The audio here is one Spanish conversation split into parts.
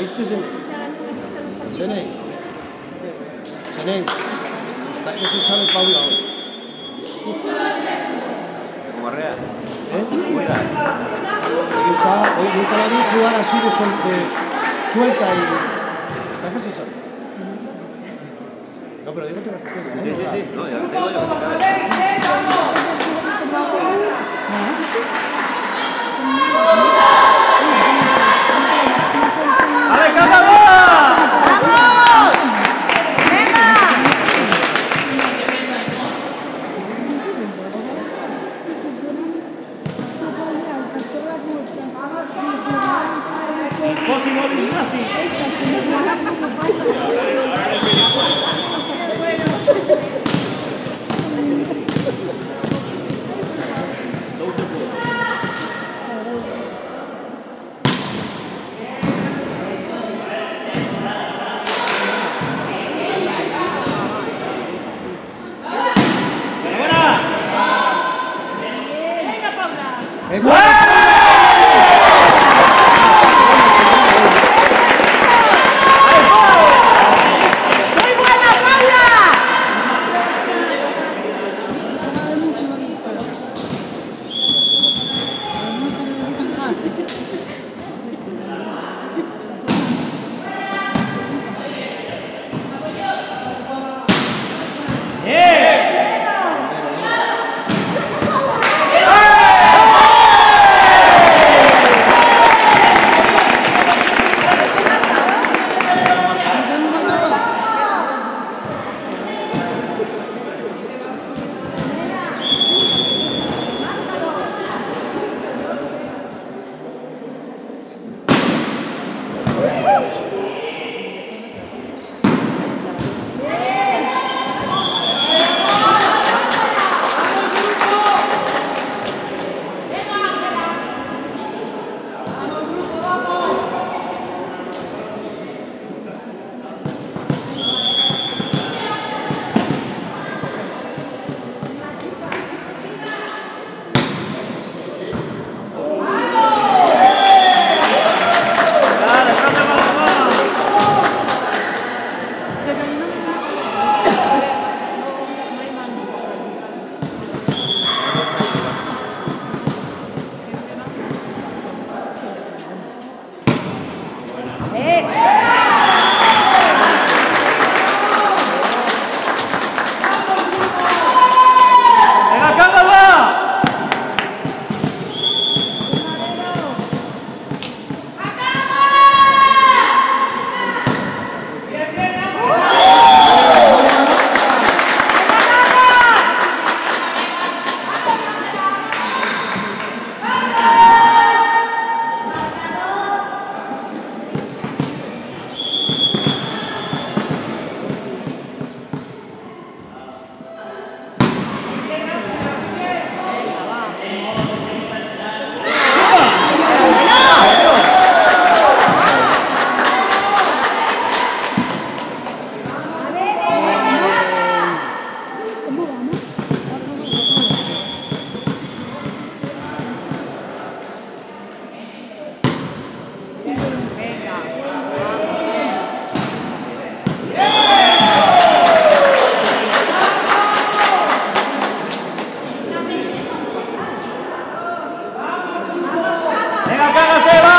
¿Oíste, Senén? Senén. Senén. Está que se sale lado. Como Barrea. ¿Eh? Hoy está, hoy nunca la vi jugar así de, sol, de suelta y... Está que se sale. No, pero digo que la Sí, sí, sí. No, ya te digo yo. Que ¡Venga, cágase! ¡Va, va, va,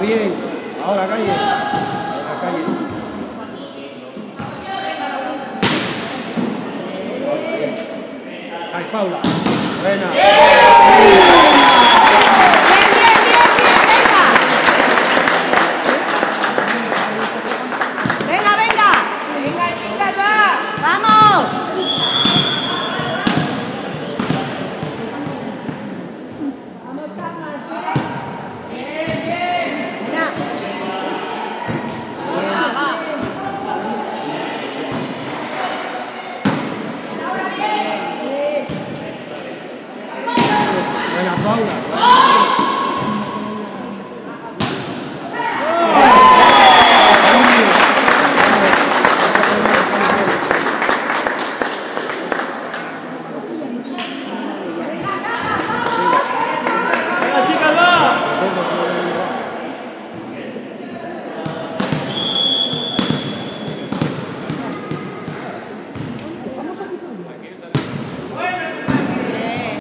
bien. Ahora calle. Ahora calle. Ay, Paula. Buena. Bien, bien, bien, bien, venga. Venga, venga. Venga, chicas, va. Vamos. Mira.